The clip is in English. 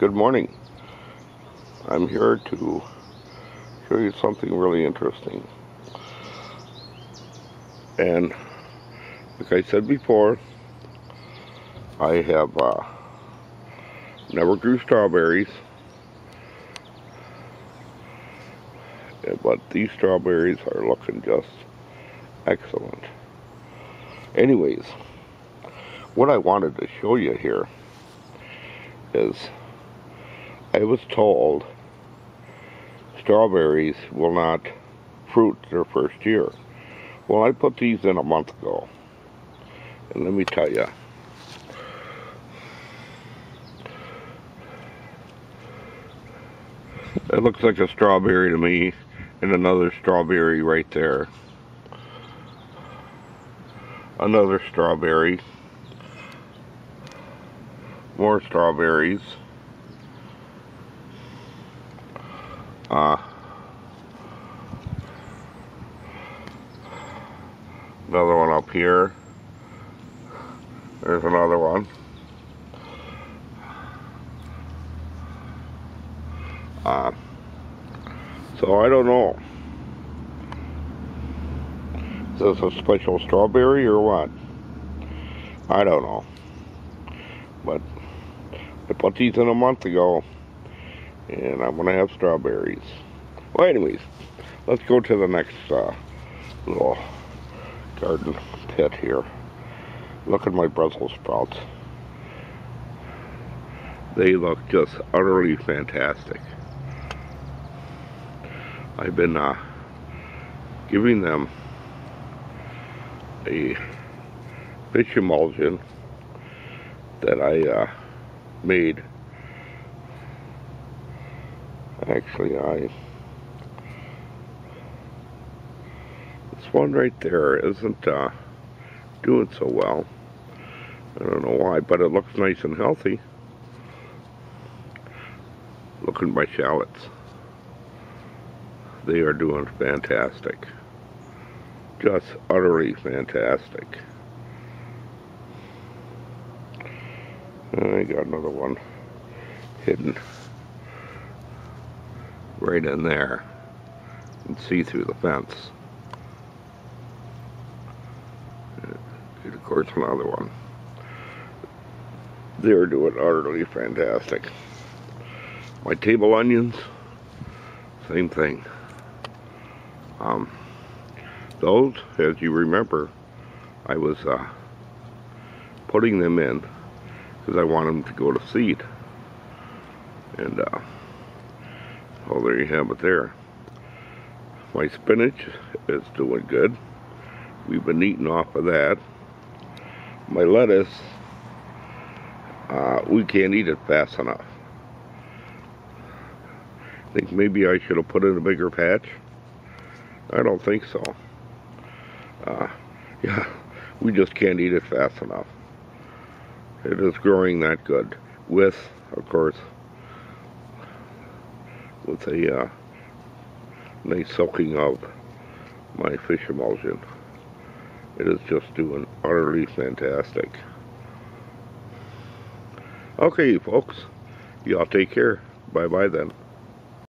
Good morning. I'm here to show you something really interesting. And like I said before, I have uh, never grew strawberries. But these strawberries are looking just excellent. Anyways, what I wanted to show you here is I was told strawberries will not fruit their first year. Well, I put these in a month ago. And let me tell you, it looks like a strawberry to me and another strawberry right there. Another strawberry. More strawberries. Uh, another one up here. There's another one. Uh, so I don't know. Is this a special strawberry or what? I don't know. But I put these in a month ago and I'm gonna have strawberries. Well, anyways, let's go to the next uh, little garden pit here. Look at my Brussels sprouts. They look just utterly fantastic. I've been uh, giving them a fish emulsion that I uh, made Actually, I... This one right there isn't uh, doing so well. I don't know why, but it looks nice and healthy. Look at my shallots. They are doing fantastic. Just utterly fantastic. I got another one hidden right in there and see through the fence. And of course another one. They're doing utterly fantastic. My table onions, same thing. Um, those, as you remember, I was uh, putting them in because I want them to go to seed. And uh, Oh, there you have it there. My spinach is doing good. We've been eating off of that. My lettuce, uh, we can't eat it fast enough. I think maybe I should have put in a bigger patch. I don't think so. Uh, yeah, we just can't eat it fast enough. It is growing that good. With, of course, with a uh, nice soaking of my fish emulsion. It is just doing utterly fantastic. Okay, folks. Y'all take care. Bye-bye then.